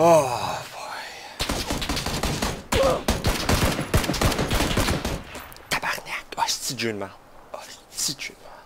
Oh, boy. Tabarnak. Oh, c'est-tu de jeu de. Oh, c'est-tu de jeu de.